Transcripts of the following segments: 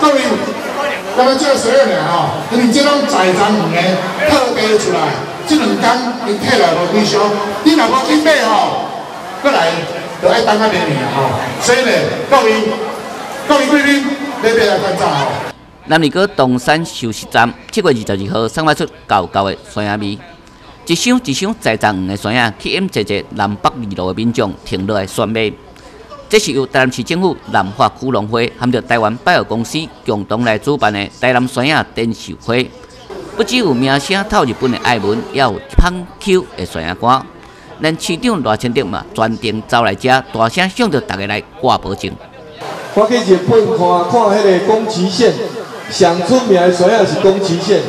各位，那么这个水呢吼，因为这种在场鱼的特别出来，这两天因退来无几少，你若无去买吼，过来就爱等下明年吼。所以呢，各位各位贵宾，你别来观察吼。南二哥东山休息站七月二十二号散发出厚厚的酸鸭味，一箱一箱在场鱼的酸鸭，吸引一个南北二路的民众停落来选买。这是由台南市政府南华区农会含着台湾百货公司共同来主办的台南酸鸭展售会。不只有名声透日本的爱文，也有胖 Q 的酸鸭干。连市长赖清德嘛，专程走来遮，大声向着大家来挂保证。我去日本看看迄个宫崎县，上出名的酸鸭是宫崎县，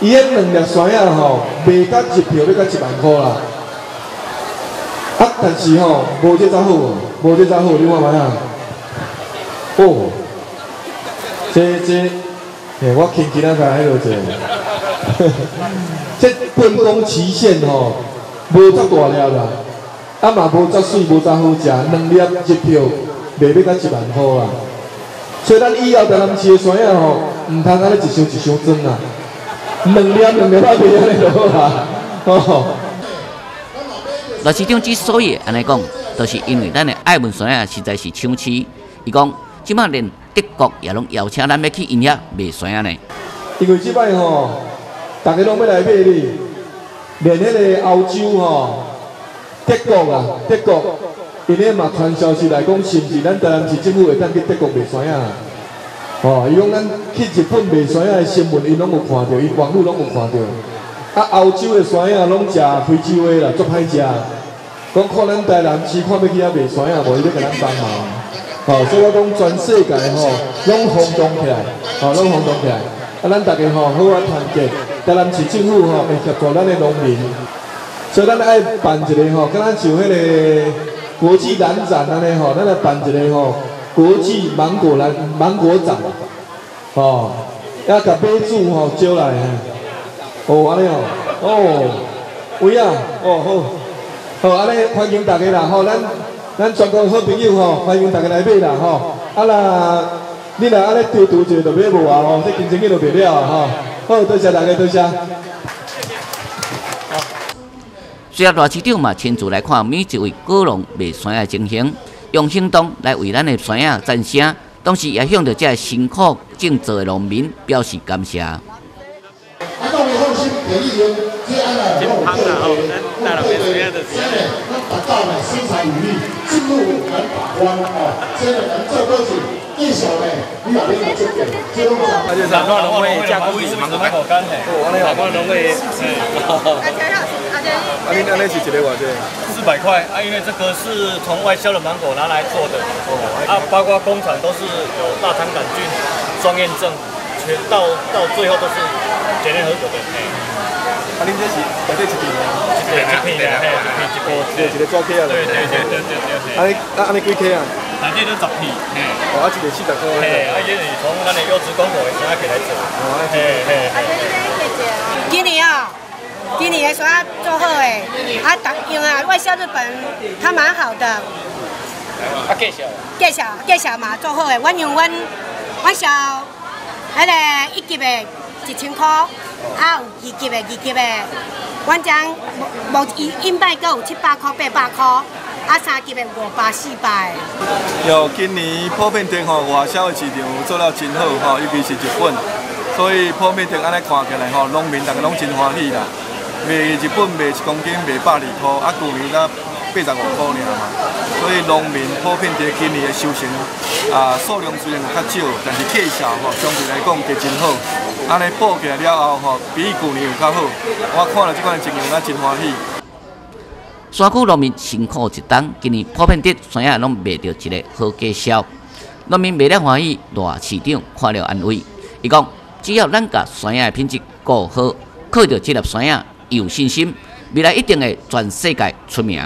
伊迄两粒酸鸭吼，卖到一票要到一万块啦。啊，但是吼，无这咋好，无这咋好，你看卖啊？哦，这这，嘿，我轻轻仔在迄落坐。这本宫崎县吼，无遮大粒啦，啊嘛无遮水，无遮好食，两粒一票卖要到一万块啦。所以咱以后台南市的酸鸭吼，毋通安尼一箱一箱装啊，两粒两粒仔卖安尼就好啦，吼。罗市长之所以安尼讲，就是因为咱的爱文山啊实在是抢市。伊讲，即摆连德国也拢邀请咱要去因遐卖酸啊呢。因为即摆吼，大家拢要来买哩，连迄个欧洲吼，德国啊，德国，因咧嘛传消息来讲，甚至咱台南市政府会当去德国卖酸啊。吼，伊讲咱去日本卖酸啊的新闻，伊拢有看到，伊网络拢有看到。啊，澳洲的山啊，拢食非洲的啦，足歹食。讲看咱台南市看要去遐卖山啊，无伊要甲咱帮忙。吼，所以我讲全世界吼，拢轰动起来，吼，拢轰动起来。啊，咱大家吼好好团结，台南市政府吼会协助咱的农民。所以咱爱办一个吼，敢若像迄个国际兰展安尼吼，咱来办一个吼国际芒果兰芒果展，吼，要甲买主吼招来。哦，安尼哦，哦，有啊，哦好，好，安尼欢迎大家啦，吼，咱咱全国好朋友吼，欢迎大家来买啦，吼，啊啦，你若安尼丢丢一个就买无啊，吼，这竞争去就袂了啊，吼，好，多谢大家，多谢。虽然大市长嘛亲自来看每一位果农卖山的情形，用行动来为咱的山啊赞声，同时也向着这辛苦种植的农民表示感谢。健康的吼，咱带了别人的钱，那达到了生产努力，进入难把关哦，真的能做多久？一小呢，你哪边有做点？这种讲，而且南方农会加工是芒果干嘿，南方农会，啊，你那那是一个偌济？四百块啊，因为这个是从外销的芒果拿来做的哦，啊，包括工厂都是有大肠杆菌双验证，全到到最后都是检验合格的。啊，恁这是内底一片吗？一片一片的，嘿，一片一个，对，一个纸克啊。对对对对对对。啊，你啊，安尼几克啊？内底都十片，嘿。哦，啊，一个四十块。嘿，啊，伊是从咱的优质果的生起来做。哦，嘿嘿嘿。今年啊，今年的啥做好诶，啊，当用啊，外销日本，它蛮好的。啊，介绍。介绍介绍嘛，做好诶，阮用阮，阮销，迄个一级的一千块。啊，有二级的，二级的，阮将无一一百个有七百块、八百块，啊，三级的五百、四百。有今年普遍店吼外销的市场做了真好吼，尤其是日本，所以普遍店安尼看起来吼，农民大家拢真欢喜啦。卖日本卖一公斤卖百二块，啊，旧年才八十五块尔嘛。所以农民普遍伫今年的收成啊，数量虽然有较少，但是绩效吼相对来讲都真好。安尼报起来了后吼，比旧年有较好。我看了这款情形，我真欢喜。山区农民辛苦一冬，今年普遍得山野拢卖到一个好价销。农民卖了欢喜，大市长看了安慰。伊讲，只要咱甲山野品质顾好，靠着这粒山野有信心，未来一定会全世界出名。